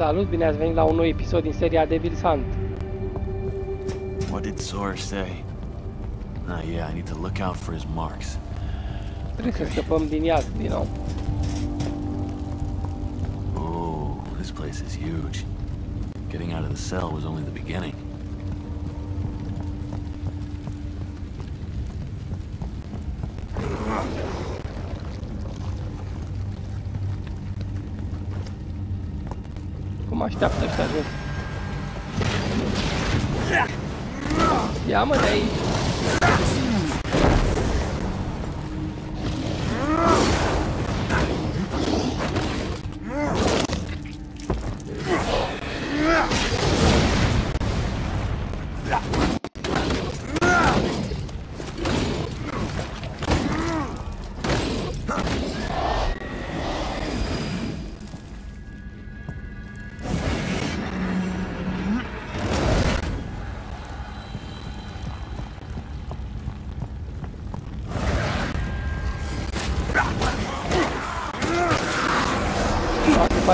Salut, bine ați venit la un nou episod din seria Devil's Hunt. What did Sora say? Ah, yeah, I need to look out for his marks. Trebuie să scăpăm din iad din nou. Oh, this place is huge. Getting out of the cell was only the beginning. chấp Yaptık tabii. Yağma değil.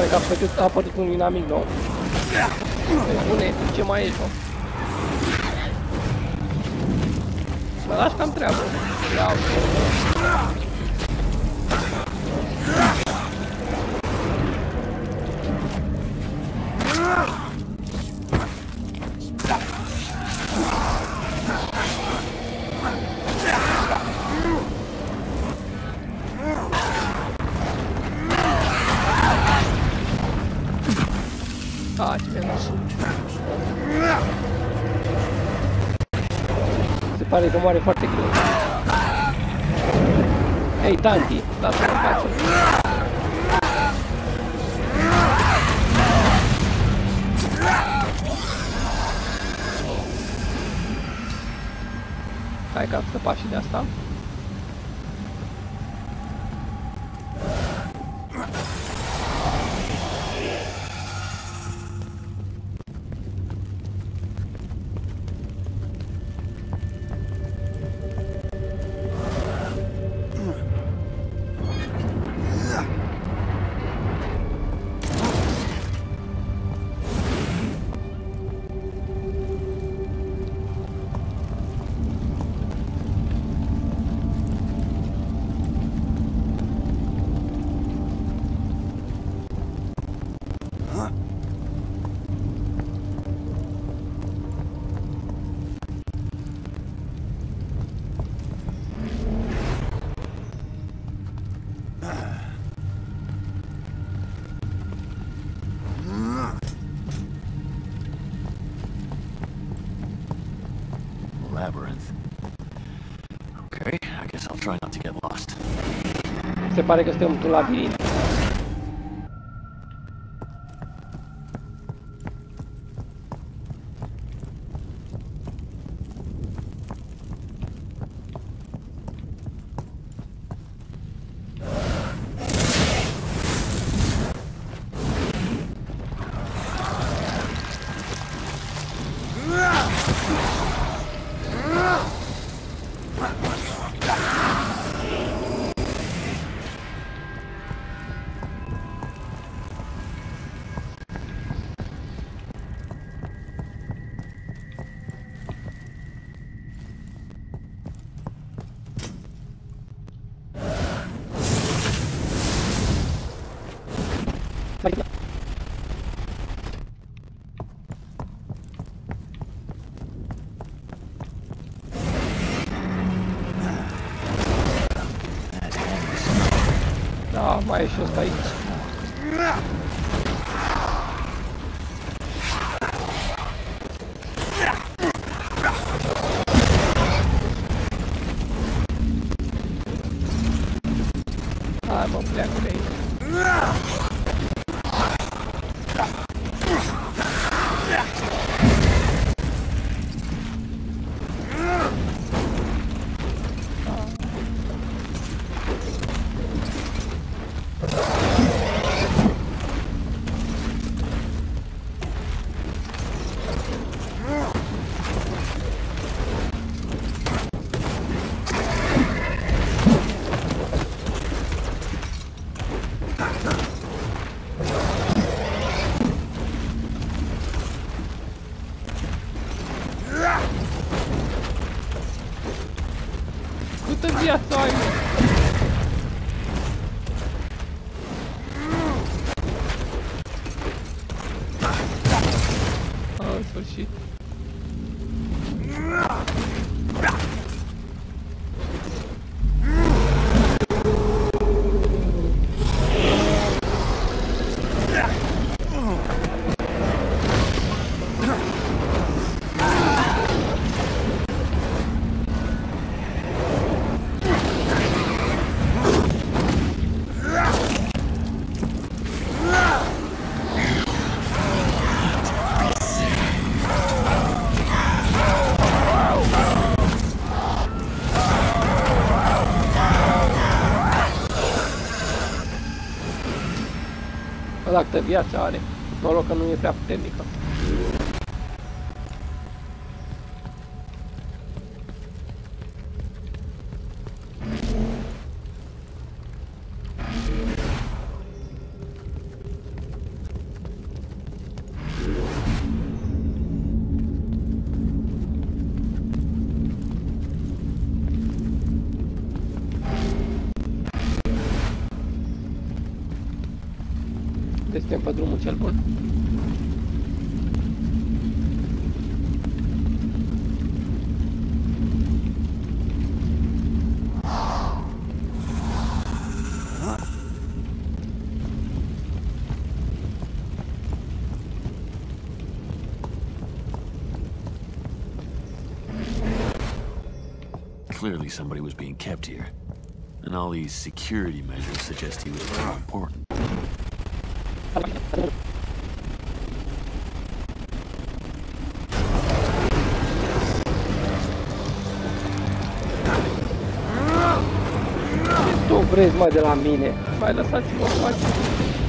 Pare că a apărut, a apărut un inamic nou. Pe bune, ce mai e, mă? Mă lași cam treabă. Ia uite. Ah, Se pare că moare foarte greu. Hei, Tanti, lasă-mă în pace. Hai că am scăpat și de asta. Se pare că suntem într-un labirint. Vai, сейчас стоит. Ăla câtă viață are. Noroc că nu e prea puternică. Clearly somebody was being kept here. And all these security measures suggest he was very important. Mă, de la mine? Mai lăsați-mă în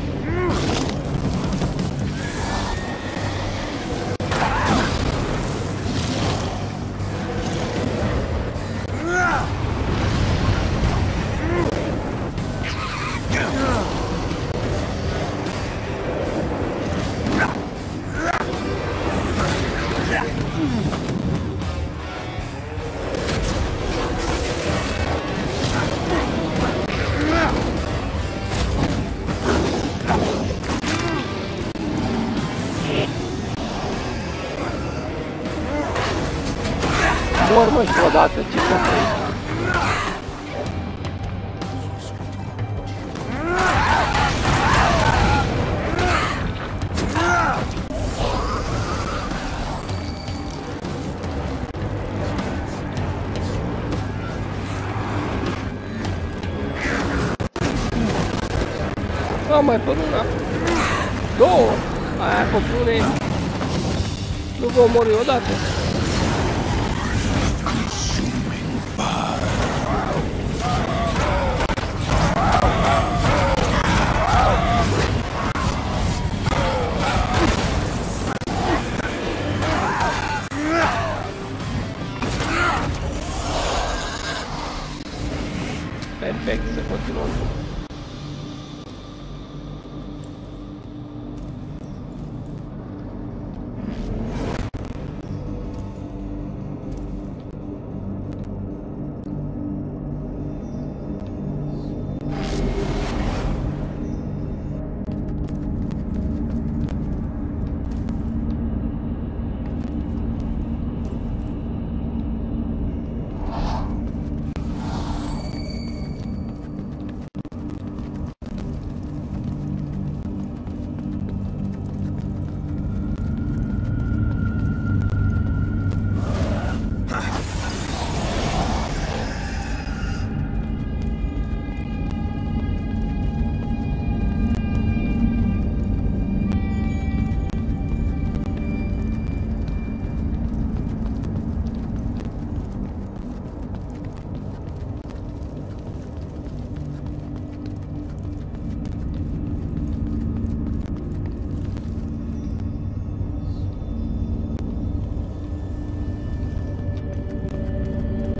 pace. Mor, mă, și odată, ce să? Am mai pe una. Două. Aia pe pune. Nu vă omori odată. Gott genommen.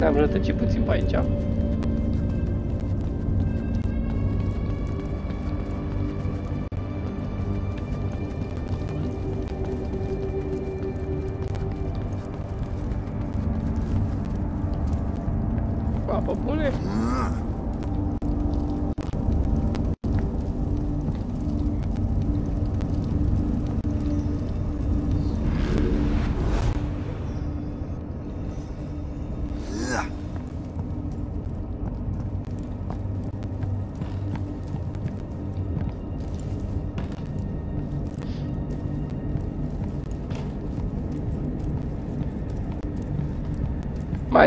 Continuăm. Ne-am rătăcit puțin pe aici.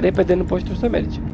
cair dependendo do posto justamente.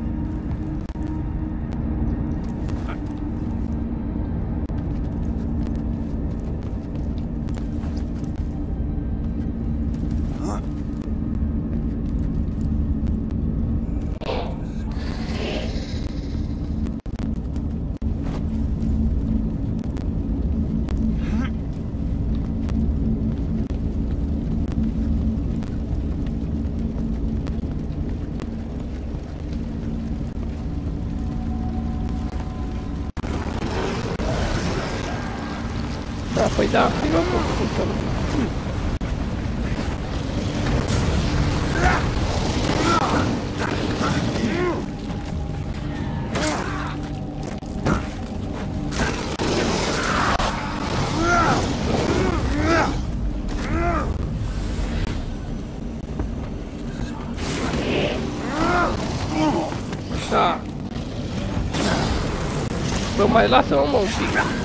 foi dar. Filho Tá. Vamos lá, só um monte.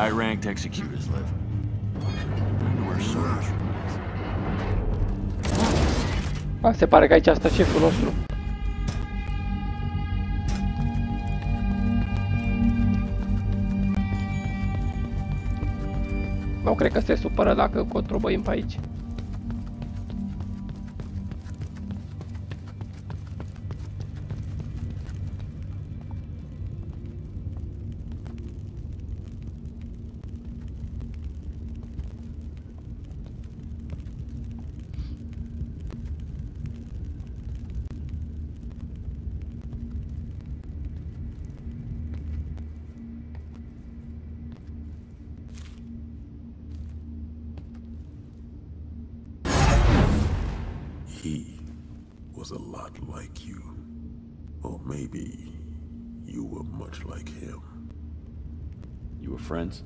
High-ranked executors live. And where Sorge is. A, se pare că aici asta șeful nostru. Nu cred că se supără dacă controbăim pe aici. Lot like you. Or maybe you were much like him. You were friends?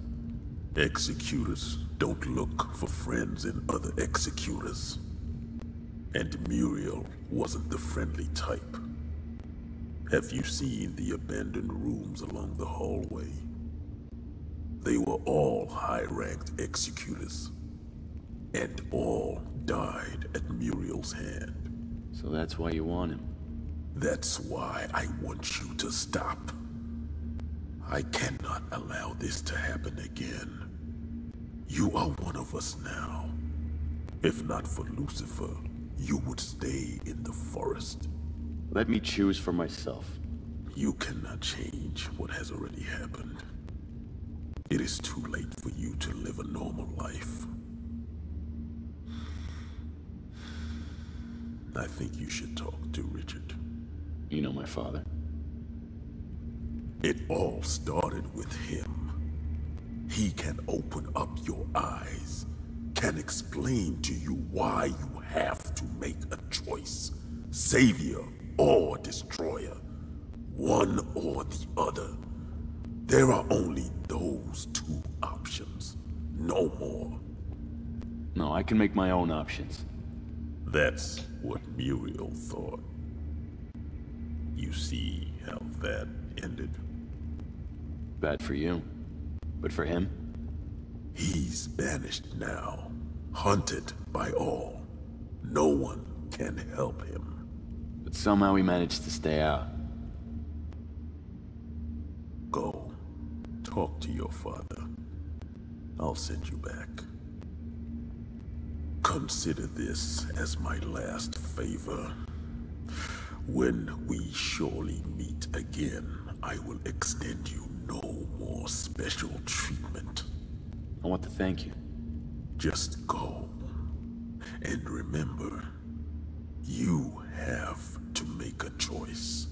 Executors don't look for friends in other executors. And Muriel wasn't the friendly type. Have you seen the abandoned rooms along the hallway? They were all high-ranked executors. And all died at Muriel's hand. So that's why you want him. That's why I want you to stop. I cannot allow this to happen again. You are one of us now. If not for Lucifer, you would stay in the forest. Let me choose for myself. You cannot change what has already happened. It is too late for you to live a normal life. I think you should talk to Richard. You know my father. It all started with him. He can open up your eyes, can explain to you why you have to make a choice. Savior or destroyer. One or the other. There are only those two options. No more. No, I can make my own options. That's what Muriel thought. You see how that ended? Bad for you. But for him? He's banished now. Hunted by all. No one can help him. But somehow he managed to stay out. Go. Talk to your father. I'll send you back. Consider this as my last favor. When we surely meet again, I will extend you no more special treatment. I want to thank you. Just go. And remember, you have to make a choice.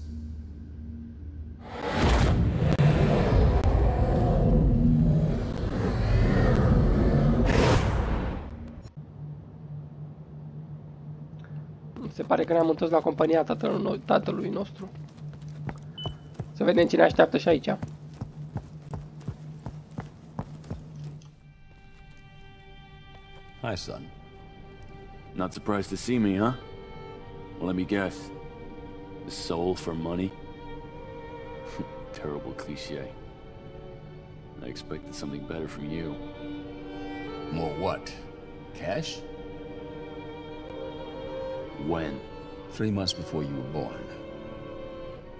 Se pare că ne-am întors la compania tatălui, tatălui nostru. Să vedem cine așteaptă și aici. Hi, son. Not surprised to see me, huh? Well, let me guess. The soul for money? Terrible cliche. I expected something better from you. More what? Cash? When? Three months before you were born.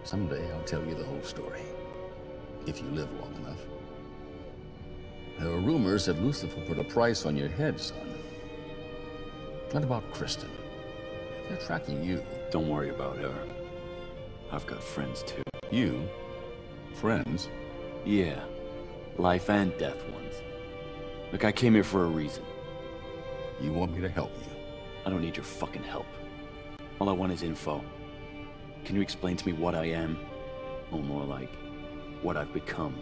Someday I'll tell you the whole story. If you live long enough. There are rumors that Lucifer put a price on your head, son. What about Kristen? They're tracking you. Don't worry about her. I've got friends too. You? Friends? Yeah. Life and death ones. Look, I came here for a reason. You want me to help you? I don't need your fucking help. All I want is info. Can you explain to me what I am? Or more like, what I've become?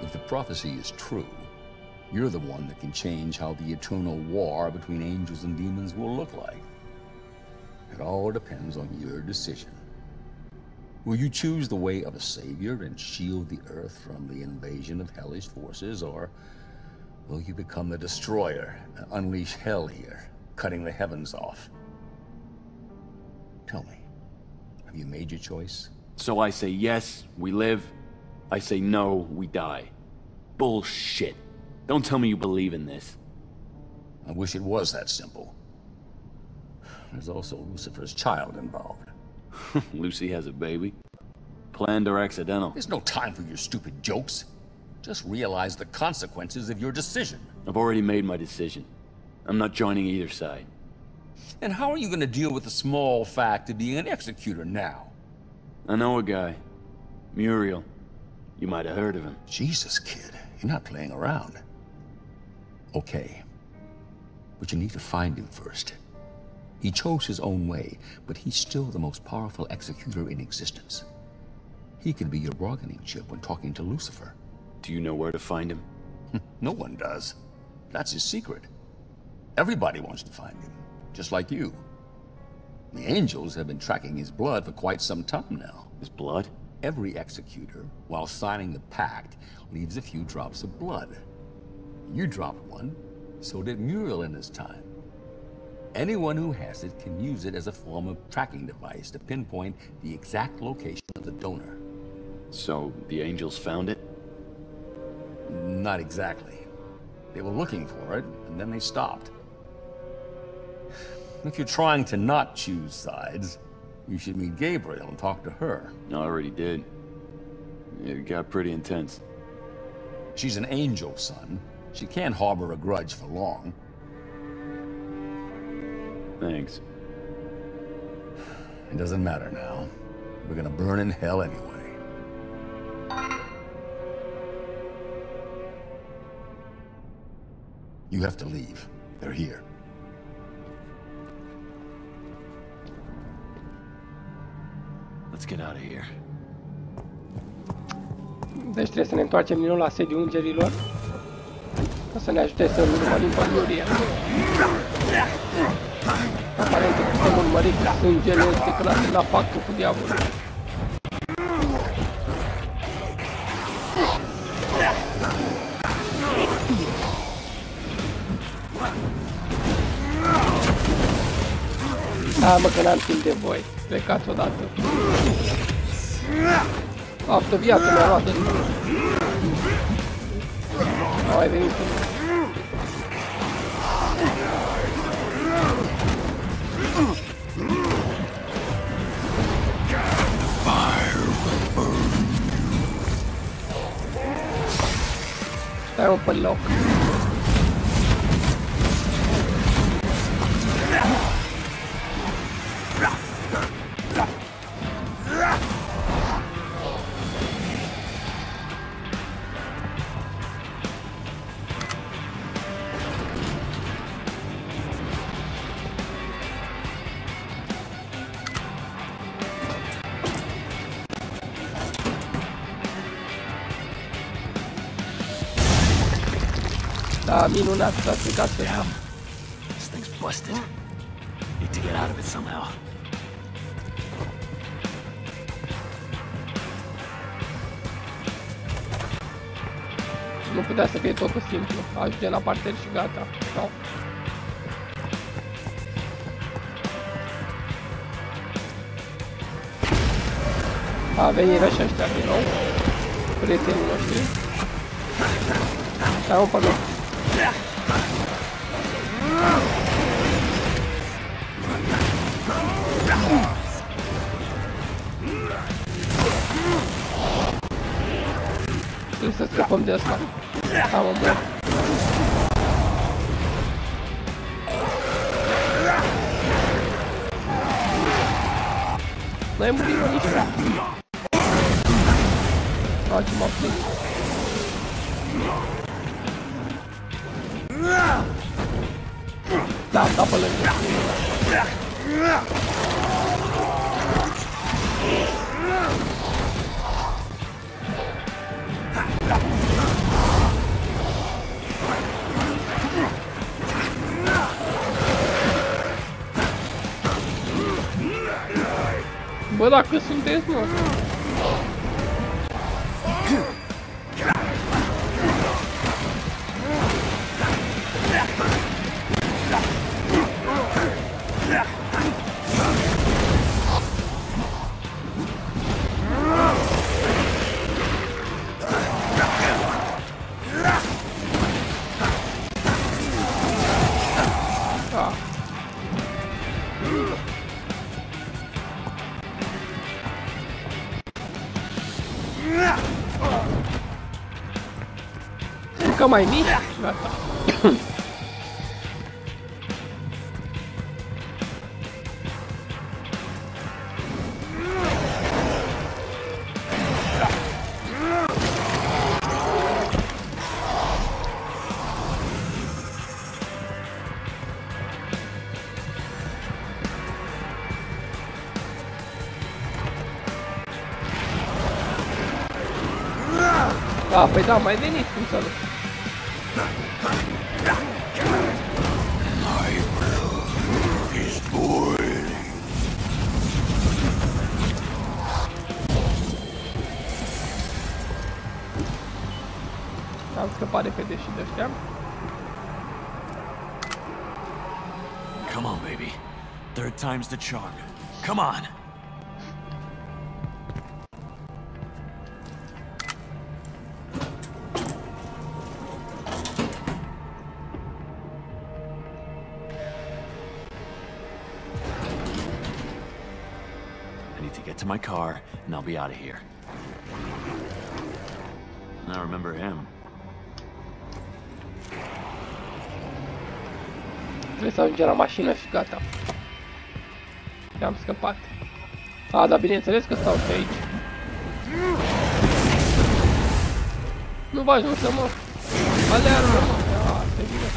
If the prophecy is true, you're the one that can change how the eternal war between angels and demons will look like. It all depends on your decision. Will you choose the way of a savior and shield the earth from the invasion of hellish forces, or will you become the destroyer and unleash hell here, cutting the heavens off? Tell me, have you made your choice? So I say yes, we live. I say no, we die. Bullshit. Don't tell me you believe in this. I wish it was that simple. There's also Lucifer's child involved. Lucy has a baby. Planned or accidental. There's no time for your stupid jokes. Just realize the consequences of your decision. I've already made my decision. I'm not joining either side. And how are you going to deal with the small fact of being an executor now? I know a guy. Muriel. You might have heard of him. Jesus, kid. You're not playing around. Okay. But you need to find him first. He chose his own way, but he's still the most powerful executor in existence. He can be your bargaining chip when talking to Lucifer. Do you know where to find him? no one does. That's his secret. Everybody wants to find him, just like you. The angels have been tracking his blood for quite some time now. His blood? Every executor, while signing the pact, leaves a few drops of blood. You dropped one, so did Muriel in his time. Anyone who has it can use it as a form of tracking device to pinpoint the exact location of the donor. So, the angels found it? Not exactly. They were looking for it, and then they stopped. If you're trying to not choose sides, you should meet Gabriel and talk to her. I already did. It got pretty intense. She's an angel, son. She can't harbor a grudge for long. Thanks. It doesn't matter now. We're gonna burn in hell anyway. You have to leave. They're here. Let's get out of here. Deci trebuie să ne întoarcem din nou la sediul îngerilor. Ca să ne ajute să urmărim păduria. Aparent putem urmări cu sângele declarat la pactul cu diavolul. Da, mă, că n-am timp de voi. Plecați odată. Altă viață mi-a luat Au mai venit Stai mă pe loc. Da, minunat, s-a stricat pe Damn. This thing's busted. Need to get out of it somehow. Nu putea să fie totul simplu. Ajunge la parter și gata. Sau. A venit și ăștia din nou. Prietenii noștri. Stai mă pe Ты со скопом дешка. А вот да. Но ему его ничего. Dacă calma em mim? Ah, păi dar mais veni scăpat repede și de ăștia. Come on, baby. Third time's the charm. Come on. I need to get to my car, and I'll be out of here. Să ajungem la mașină și gata. Și am scăpat. A, dar bineînțeles că stau pe aici. Nu vă ajuns să mă... Alearmă, mă! A, asta e bine.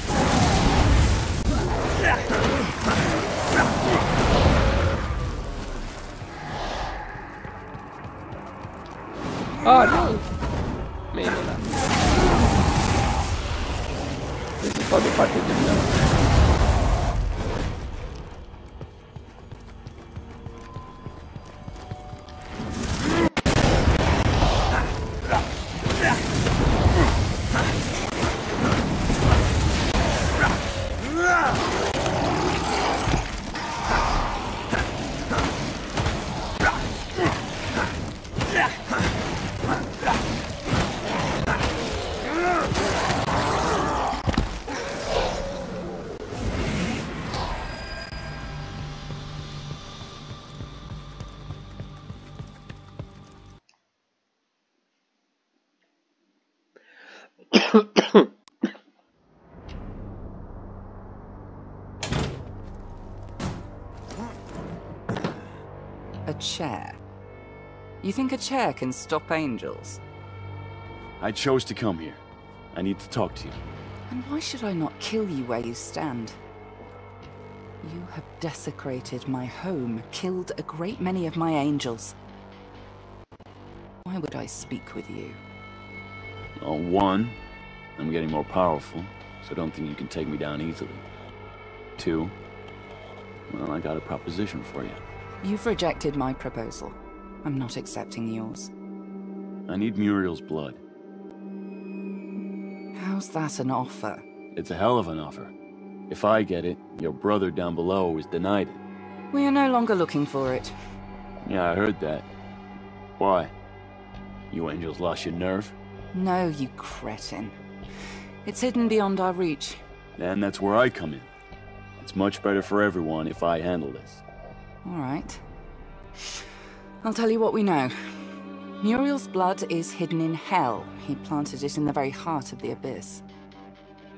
Ah, nu! Minunat. Deci stau departe de mine. Think a chair can stop angels? I chose to come here. I need to talk to you. And why should I not kill you where you stand? You have desecrated my home, killed a great many of my angels. Why would I speak with you? Well, one, I'm getting more powerful, so don't think you can take me down easily. Two, well, I got a proposition for you. You've rejected my proposal. I'm not accepting yours. I need Muriel's blood. How's that an offer? It's a hell of an offer. If I get it, your brother down below is denied it. We are no longer looking for it. Yeah, I heard that. Why? You angels lost your nerve? No, you cretin. It's hidden beyond our reach. And that's where I come in. It's much better for everyone if I handle this. All right. I'll tell you what we know. Muriel's blood is hidden in Hell. He planted it in the very heart of the Abyss.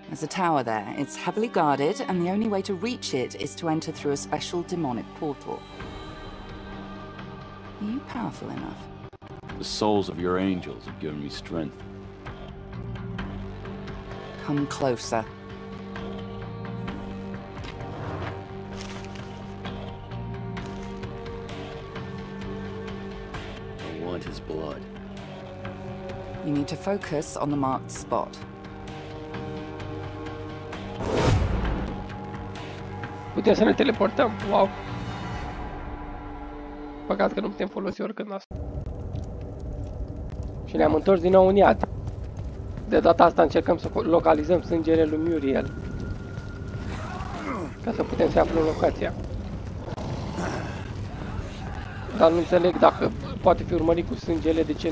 There's a tower there. It's heavily guarded, and the only way to reach it is to enter through a special demonic portal. Are you powerful enough? The souls of your angels have given me strength. Come closer. You need to focus on the marked spot. Putem să ne teleportăm, wow. Păcat că nu putem folosi oricând asta. Și ne-am întors din nou în iad. De data asta încercăm să localizăm sângele lui Muriel. Ca să putem să aflăm locația. Dar nu înțeleg dacă poate fi urmărit cu sângele, de ce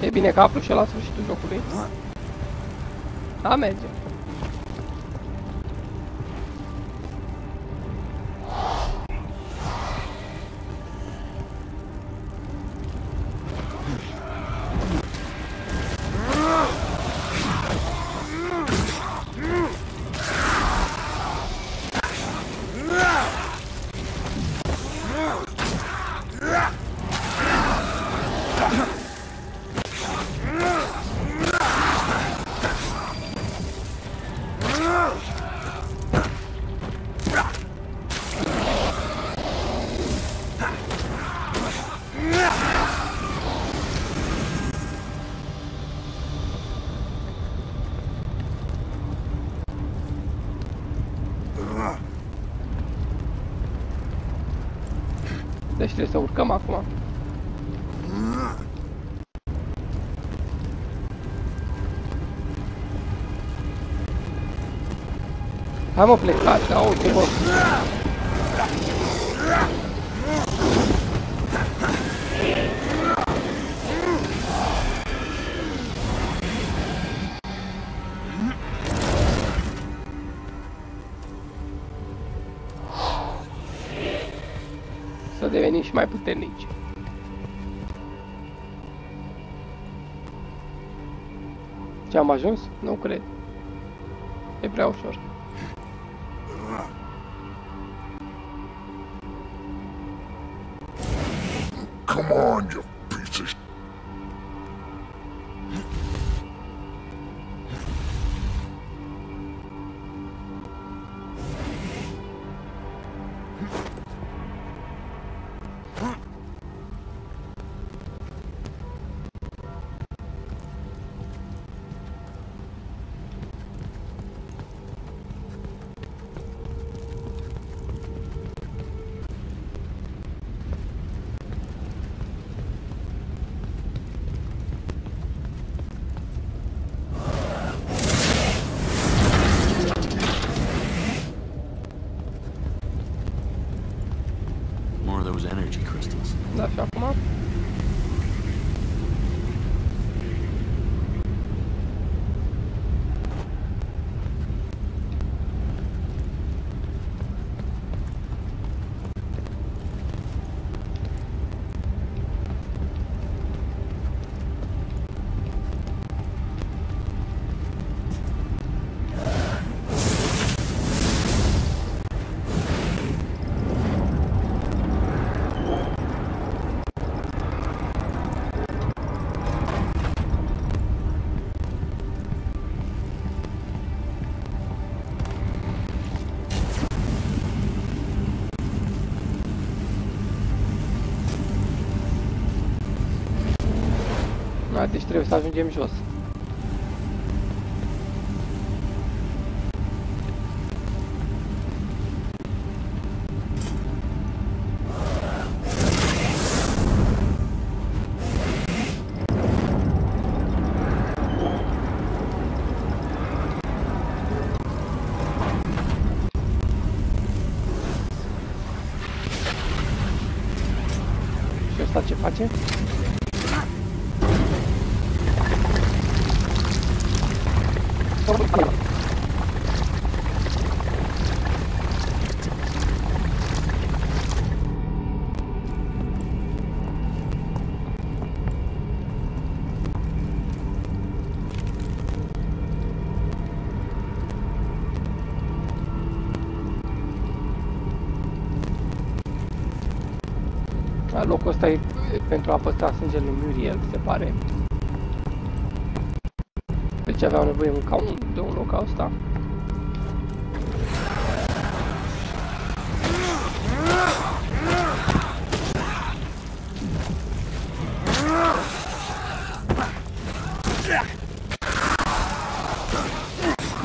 E bine că aflu și la sfârșitul jocului. A, merge. Trebuie să urcăm acum. Hai mă plecat, da, de. Ce am ajuns? Nu cred. E prea ușor. Vai o entrevistado um James pare. Deci aveau nevoie un, ca un, de un loc ca ăsta.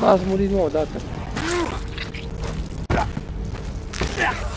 M-ați murit nu odată. Aici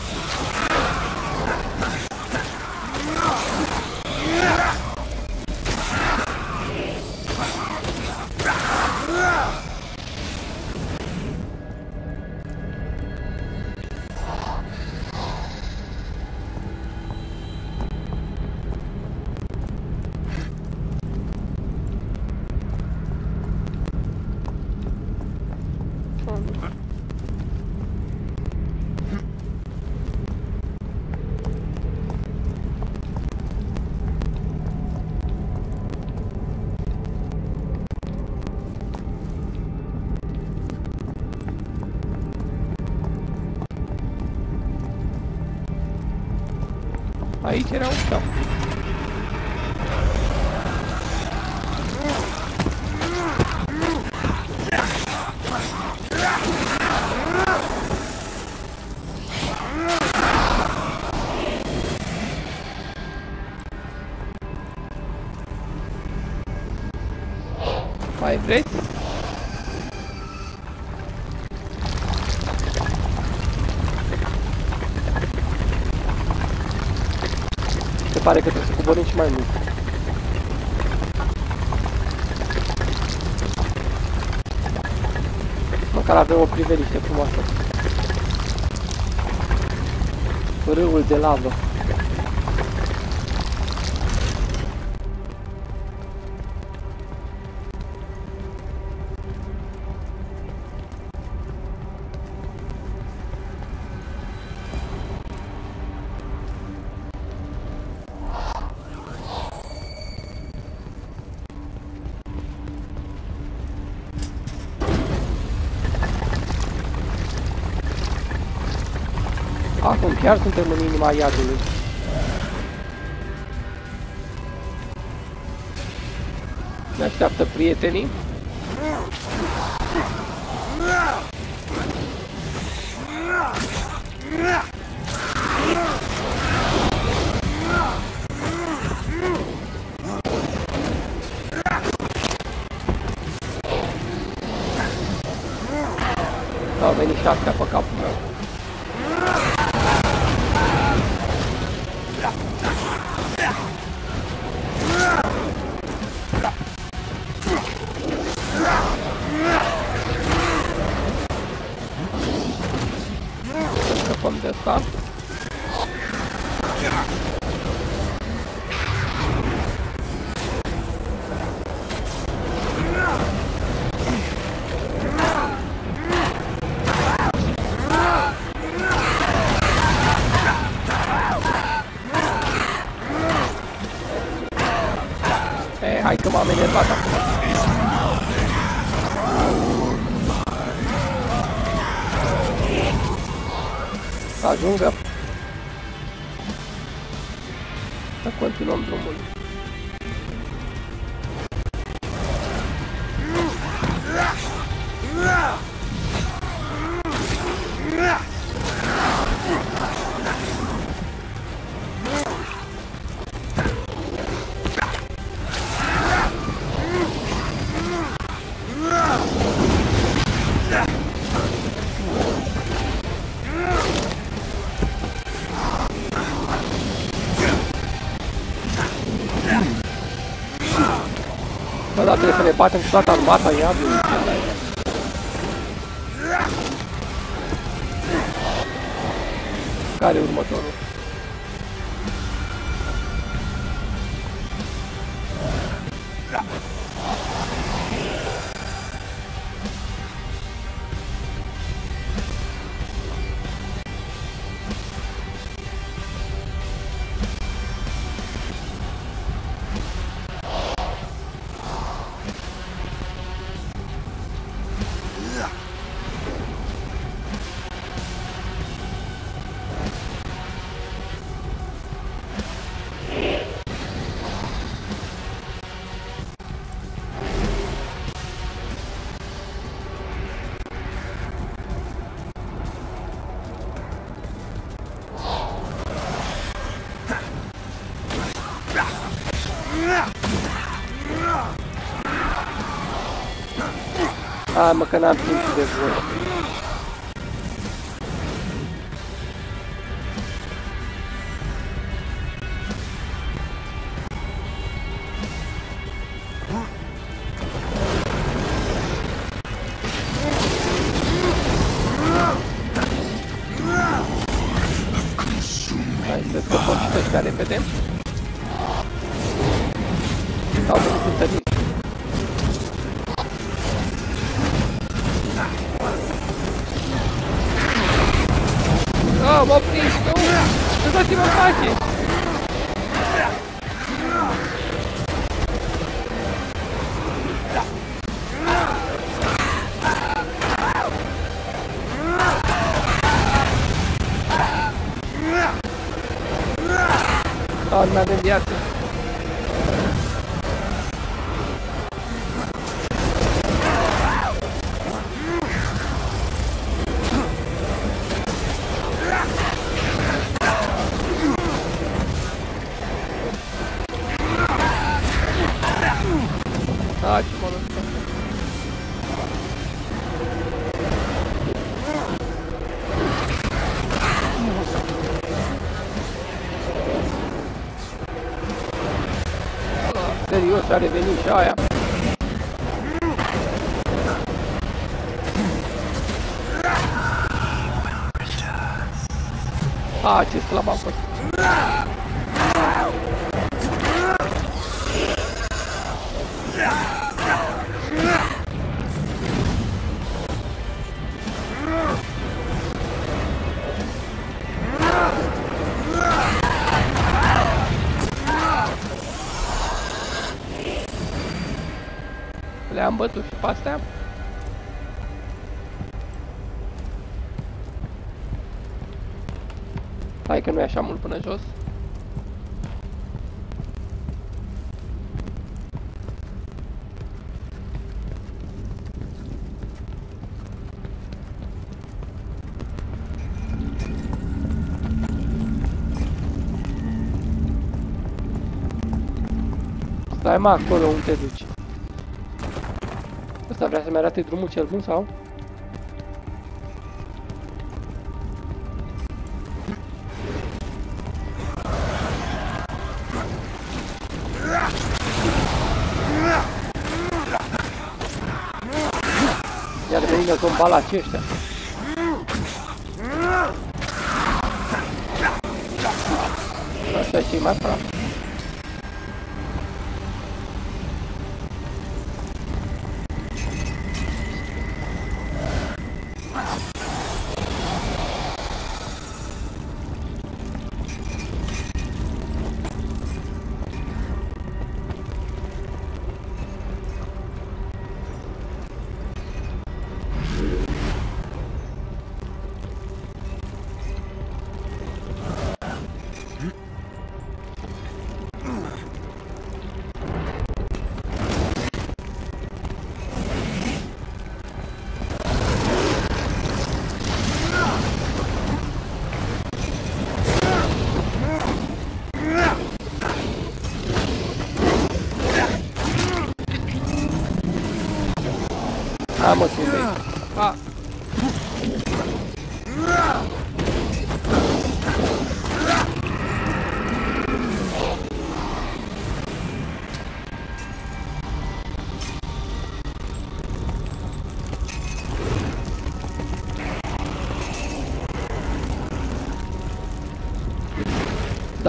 pare că trebuie să coborâm și mai mult. Măcar avem o priveliște frumoasă. Râul de lavă. Chiar suntem în inima iadului. Ne așteaptă prietenii. von der Start. Ja. Să ne batem cu toată armata iadului. Care e următorul? Hai mă că n-am timp de voi. var ki? Onlar da diğer türlü care veni și aia. Pe astea. că nu e așa mult până jos. Stai mă acolo unde te duci. Ăsta vrea să-mi arate drumul cel bun sau? Iar vine zombalaci ăștia. Asta e cei mai.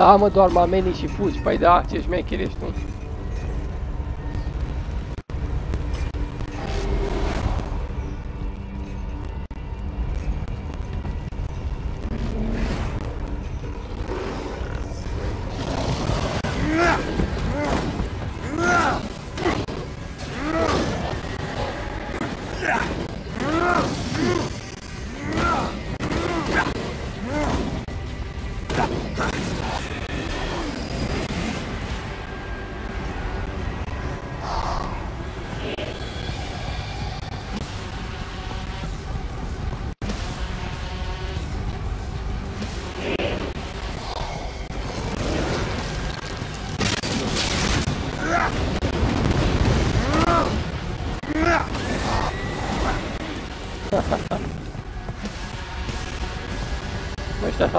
Da, mă, doar mă amenii și fugi. Păi da, ce șmecher ești tu.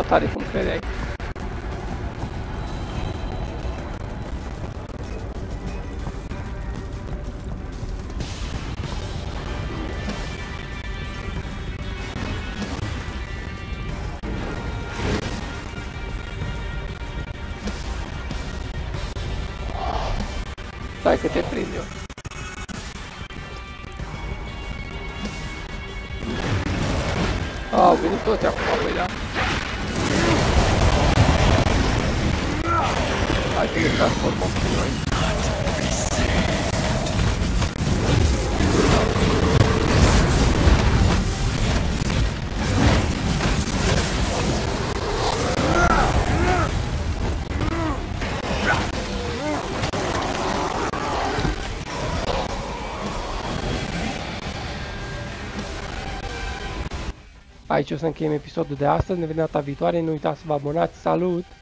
tratarem como Ferex. Aici o să încheiem episodul de astăzi, ne vedem data viitoare, nu uitați să vă abonați, salut!